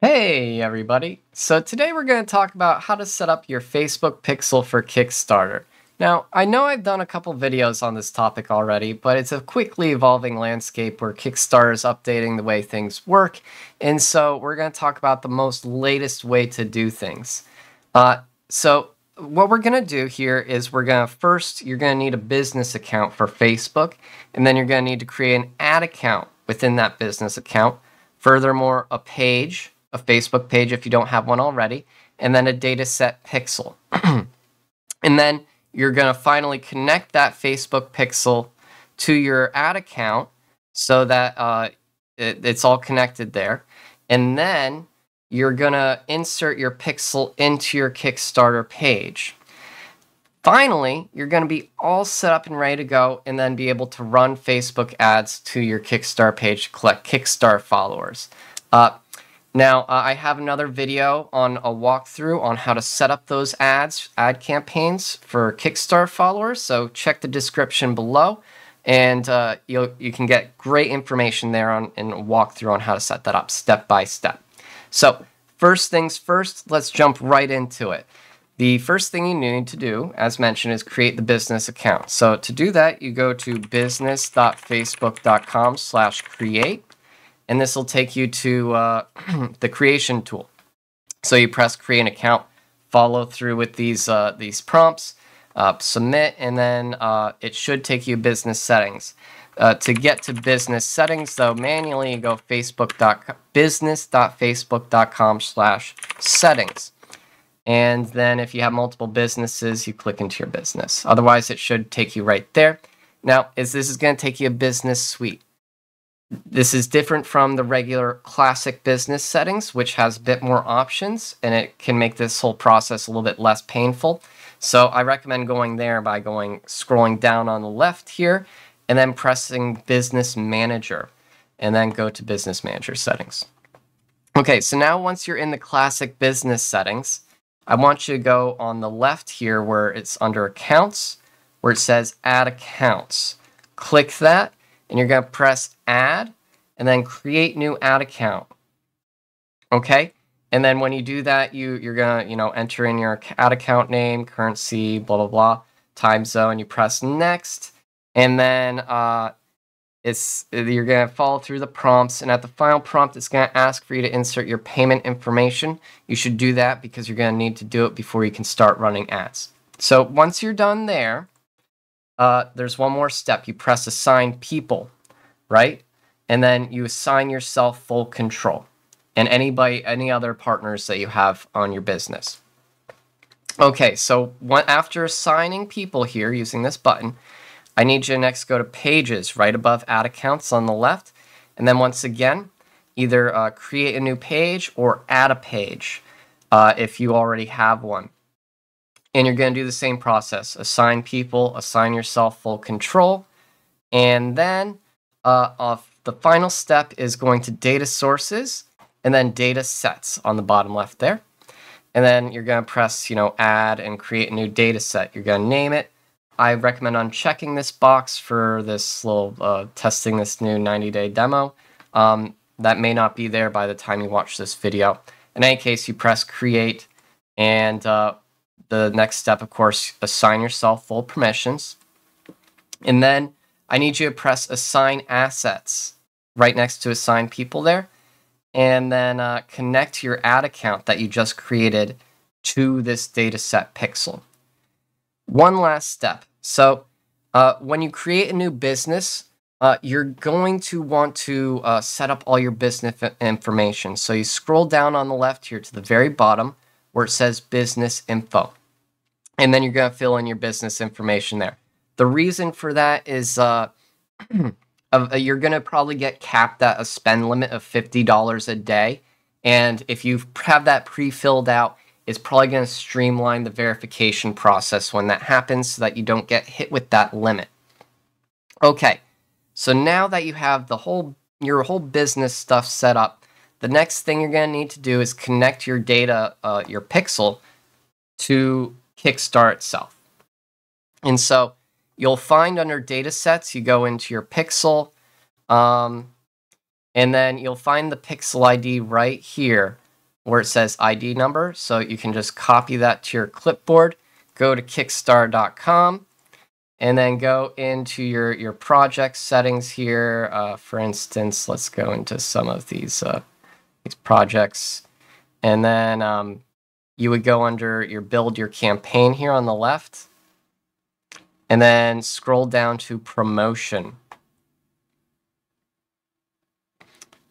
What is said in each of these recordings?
Hey everybody! So today we're going to talk about how to set up your Facebook pixel for Kickstarter. Now, I know I've done a couple videos on this topic already, but it's a quickly evolving landscape where Kickstarter is updating the way things work, and so we're going to talk about the most latest way to do things. Uh, so what we're going to do here is we're going to first, you're going to need a business account for Facebook, and then you're going to need to create an ad account within that business account. Furthermore, a page, a Facebook page if you don't have one already, and then a data set pixel. and then you're going to finally connect that Facebook pixel to your ad account so that uh, it, it's all connected there. And then you're going to insert your pixel into your Kickstarter page. Finally, you're going to be all set up and ready to go and then be able to run Facebook ads to your Kickstarter page to collect Kickstarter followers. Uh, now, uh, I have another video on a walkthrough on how to set up those ads, ad campaigns for Kickstarter followers, so check the description below and uh, you you can get great information there on and walkthrough on how to set that up step by step. So first things first, let's jump right into it. The first thing you need to do, as mentioned, is create the business account. So to do that, you go to business.facebook.com slash create, and this will take you to uh, the creation tool. So you press create an account, follow through with these, uh, these prompts, uh, submit, and then uh, it should take you business settings. Uh, to get to business settings, though, manually you go facebook.com, business.facebook.com slash settings. And then if you have multiple businesses, you click into your business. Otherwise, it should take you right there. Now, is this is going to take you a business suite. This is different from the regular classic business settings, which has a bit more options, and it can make this whole process a little bit less painful. So I recommend going there by going scrolling down on the left here and then pressing Business Manager, and then go to Business Manager settings. Okay, so now once you're in the classic business settings, I want you to go on the left here where it's under Accounts, where it says Ad Accounts. Click that, and you're going to press Add, and then Create New Ad Account. Okay, and then when you do that, you, you're going to you know, enter in your ad account name, currency, blah, blah, blah, time zone. You press Next, and then uh, it's you're going to follow through the prompts. And at the final prompt, it's going to ask for you to insert your payment information. You should do that because you're going to need to do it before you can start running ads. So once you're done there, uh, there's one more step. You press assign people, right? And then you assign yourself full control and anybody, any other partners that you have on your business. Okay, so after assigning people here using this button, I need you to next go to Pages right above Ad Accounts on the left. And then once again, either uh, create a new page or add a page uh, if you already have one. And you're going to do the same process. Assign people, assign yourself full control. And then uh, the final step is going to data sources and then data sets on the bottom left there. And then you're going to press, you know, add and create a new data set. You're going to name it I recommend unchecking this box for this little uh, testing this new 90 day demo. Um, that may not be there by the time you watch this video. In any case, you press create and uh, the next step, of course, assign yourself full permissions. And then I need you to press assign assets right next to assign people there. And then uh, connect your ad account that you just created to this dataset pixel. One last step. So uh, when you create a new business, uh, you're going to want to uh, set up all your business information. So you scroll down on the left here to the very bottom where it says business info. And then you're going to fill in your business information there. The reason for that is uh, uh, you're going to probably get capped at a spend limit of $50 a day. And if you have that pre-filled out, it's probably going to streamline the verification process when that happens so that you don't get hit with that limit. Okay, so now that you have the whole your whole business stuff set up, the next thing you're going to need to do is connect your data, uh, your pixel, to Kickstarter itself. And so you'll find under data sets, you go into your pixel, um, and then you'll find the pixel ID right here where it says ID number. So you can just copy that to your clipboard, go to kickstar.com, and then go into your, your project settings here. Uh, for instance, let's go into some of these, uh, projects. And then um, you would go under your build your campaign here on the left. And then scroll down to promotion.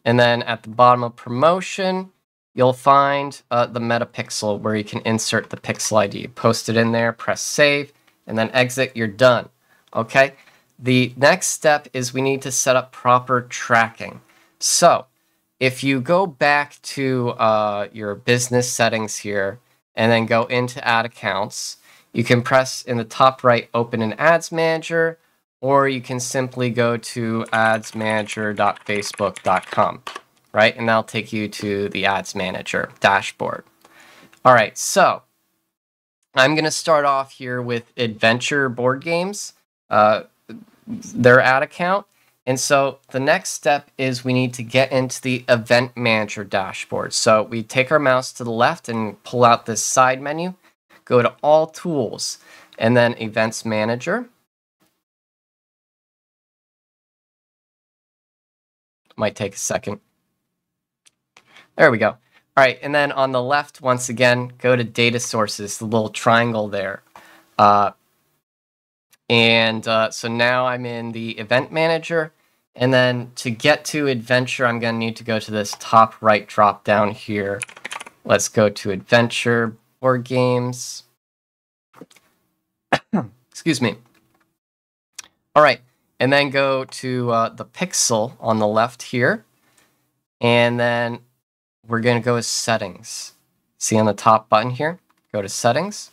And then at the bottom of promotion, you'll find uh, the Meta Pixel where you can insert the pixel ID. Post it in there, press save, and then exit, you're done. Okay? The next step is we need to set up proper tracking. So, if you go back to uh, your business settings here and then go into ad accounts, you can press in the top right, open an ads manager, or you can simply go to adsmanager.facebook.com right? And that'll take you to the Ads Manager dashboard. All right, so I'm going to start off here with Adventure Board Games, uh, their ad account. And so the next step is we need to get into the Event Manager dashboard. So we take our mouse to the left and pull out this side menu, go to All Tools, and then Events Manager. Might take a second. There we go. All right, and then on the left, once again, go to data sources, the little triangle there. Uh, and uh, so now I'm in the event manager. And then to get to adventure, I'm going to need to go to this top right drop down here. Let's go to adventure board games. Excuse me. All right, and then go to uh, the pixel on the left here. And then we're going to go to settings. See on the top button here? Go to settings.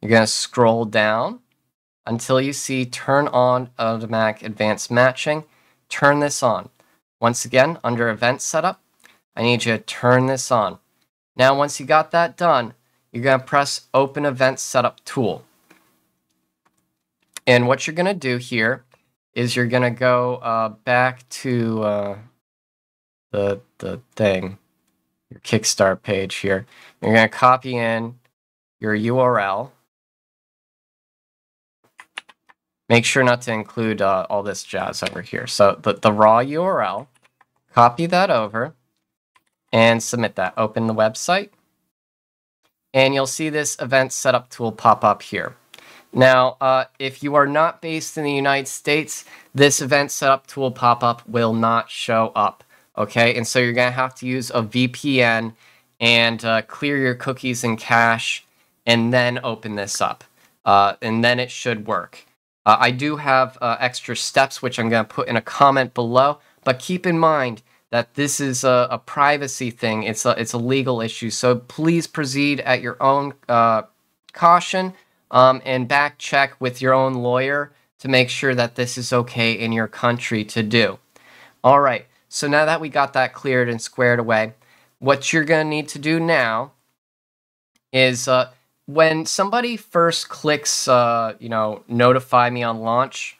You're going to scroll down until you see turn on automatic advanced matching. Turn this on. Once again, under event setup, I need you to turn this on. Now, once you got that done, you're going to press open event setup tool. And what you're going to do here is you're going to go uh, back to uh, the, the thing your Kickstart page here. You're going to copy in your URL. Make sure not to include uh, all this jazz over here. So the, the raw URL, copy that over and submit that. Open the website. And you'll see this event setup tool pop up here. Now, uh, if you are not based in the United States, this event setup tool pop-up will not show up. Okay, and so you're going to have to use a VPN and uh, clear your cookies and cache and then open this up. Uh, and then it should work. Uh, I do have uh, extra steps, which I'm going to put in a comment below, but keep in mind that this is a, a, privacy thing. It's a, it's a legal issue, so please proceed at your own uh, caution um, and back check with your own lawyer to make sure that this is okay in your country to do. All right. So now that we got that cleared and squared away, what you're going to need to do now is uh, when somebody first clicks, uh, you know, notify me on launch,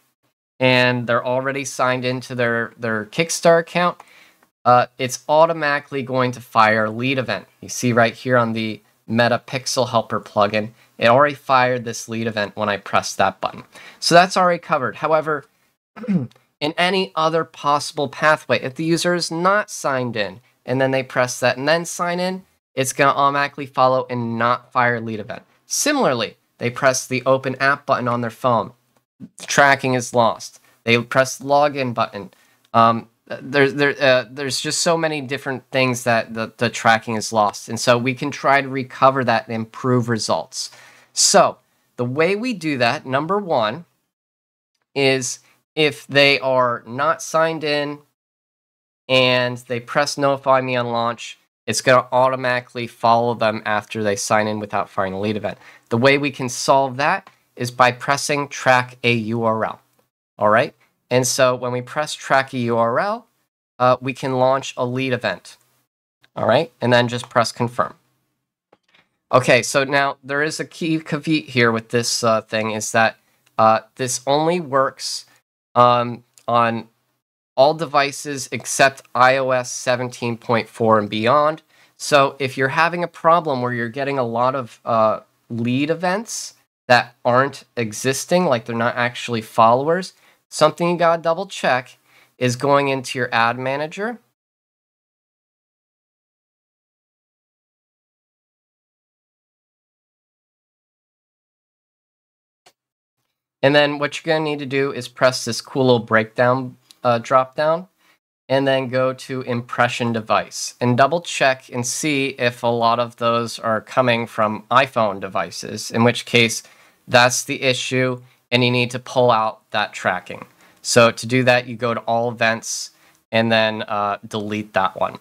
and they're already signed into their, their Kickstarter account, uh, it's automatically going to fire lead event. You see right here on the Meta Pixel Helper plugin, it already fired this lead event when I pressed that button. So that's already covered. However, in any other possible pathway. If the user is not signed in and then they press that and then sign in, it's going to automatically follow and not fire lead event. Similarly, they press the open app button on their phone. The tracking is lost. They press login button. Um, there's there uh, there's just so many different things that the, the tracking is lost, and so we can try to recover that and improve results. So the way we do that, number one, is if they are not signed in and they press notify me on launch, it's going to automatically follow them after they sign in without firing a lead event. The way we can solve that is by pressing track a URL. All right. And so when we press track a URL, uh, we can launch a lead event. All right. And then just press confirm. Okay. So now there is a key caveat here with this uh, thing is that uh, this only works um, on all devices except iOS 17.4 and beyond. So if you're having a problem where you're getting a lot of uh, lead events that aren't existing, like they're not actually followers, something you gotta double check is going into your ad manager. And then what you're gonna need to do is press this cool little breakdown uh, drop down and then go to impression device and double check and see if a lot of those are coming from iPhone devices, in which case that's the issue and you need to pull out that tracking. So to do that, you go to all events and then uh, delete that one.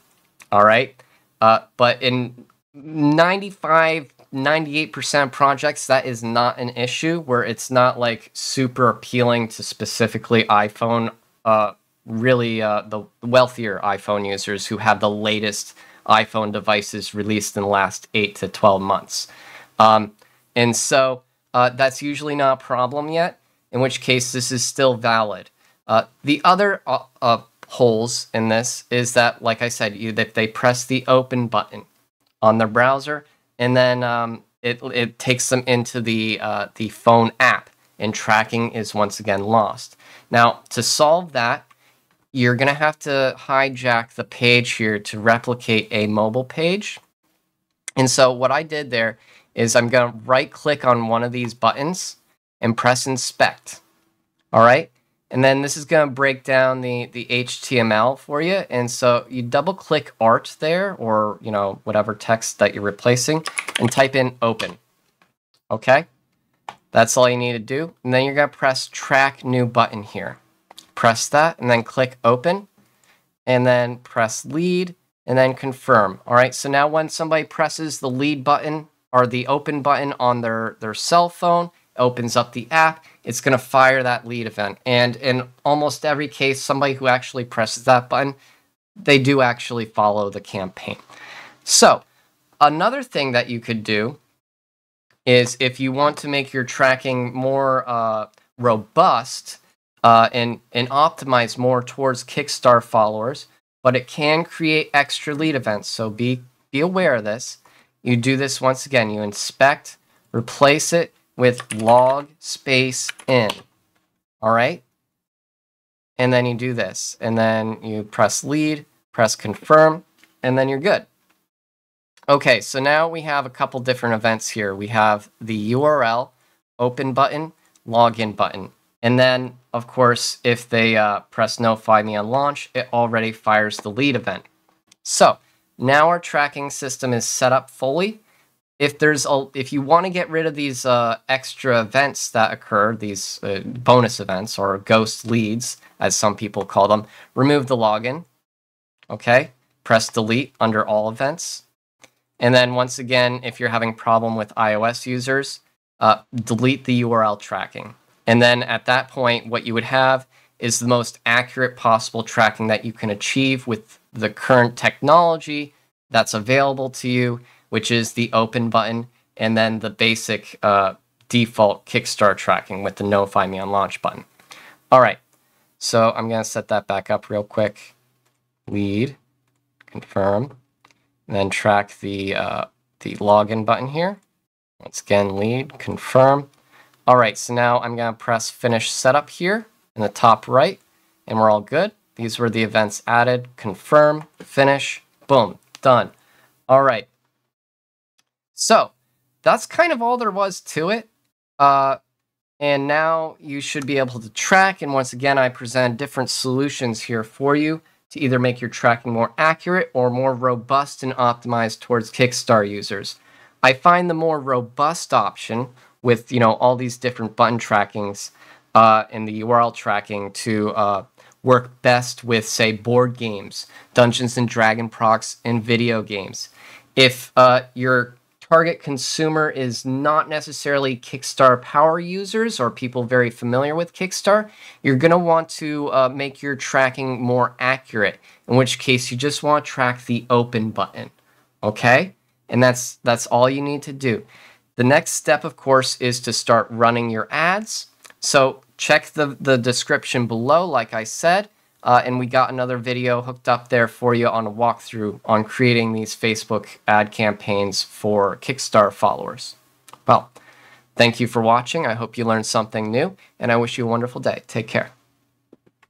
All right. Uh, but in 95, 98% projects, that is not an issue where it's not like super appealing to specifically iPhone uh, really uh, the wealthier iPhone users who have the latest iPhone devices released in the last 8 to 12 months. Um, and so uh, that's usually not a problem yet, in which case this is still valid. Uh, the other uh, uh, holes in this is that, like I said, you, if they press the open button on their browser, and then um, it, it takes them into the, uh, the phone app, and tracking is once again lost. Now, to solve that, you're going to have to hijack the page here to replicate a mobile page. And so what I did there is I'm going to right click on one of these buttons and press inspect. All right. And then this is going to break down the, the HTML for you. And so you double click art there or, you know, whatever text that you're replacing and type in open. Okay. That's all you need to do. And then you're going to press track new button here press that and then click open and then press lead and then confirm. All right, so now when somebody presses the lead button or the open button on their, their cell phone, opens up the app, it's going to fire that lead event. And in almost every case, somebody who actually presses that button, they do actually follow the campaign. So another thing that you could do is if you want to make your tracking more uh, robust, uh, and, and optimize more towards Kickstarter followers, but it can create extra lead events. So be, be aware of this. You do this once again, you inspect, replace it with log space in. All right. And then you do this, and then you press lead, press confirm, and then you're good. Okay, so now we have a couple different events here. We have the URL, open button, login button. And then, of course, if they uh, press notify me on launch, it already fires the lead event. So now our tracking system is set up fully. If there's a, if you want to get rid of these uh, extra events that occur, these uh, bonus events or ghost leads, as some people call them, remove the login. Okay, press delete under all events. And then once again, if you're having problem with iOS users, uh, delete the URL tracking. And then at that point, what you would have is the most accurate possible tracking that you can achieve with the current technology that's available to you, which is the open button and then the basic uh, default Kickstarter tracking with the notify me on launch button. All right, so I'm going to set that back up real quick. Lead, confirm, and then track the, uh, the login button here. Once again, lead, confirm. All right, so now I'm going to press Finish Setup here in the top right, and we're all good. These were the events added. Confirm, finish, boom, done. All right. So that's kind of all there was to it. Uh, and now you should be able to track. And once again, I present different solutions here for you to either make your tracking more accurate or more robust and optimized towards Kickstarter users. I find the more robust option with you know all these different button trackings uh, and the URL tracking to uh, work best with say board games, Dungeons and Dragon procs, and video games. If uh, your target consumer is not necessarily Kickstarter power users or people very familiar with Kickstarter, you're going to want to uh, make your tracking more accurate, in which case you just want to track the open button. Okay? And that's that's all you need to do. The next step, of course, is to start running your ads. So check the, the description below, like I said. Uh, and we got another video hooked up there for you on a walkthrough on creating these Facebook ad campaigns for Kickstarter followers. Well, thank you for watching. I hope you learned something new, and I wish you a wonderful day. Take care.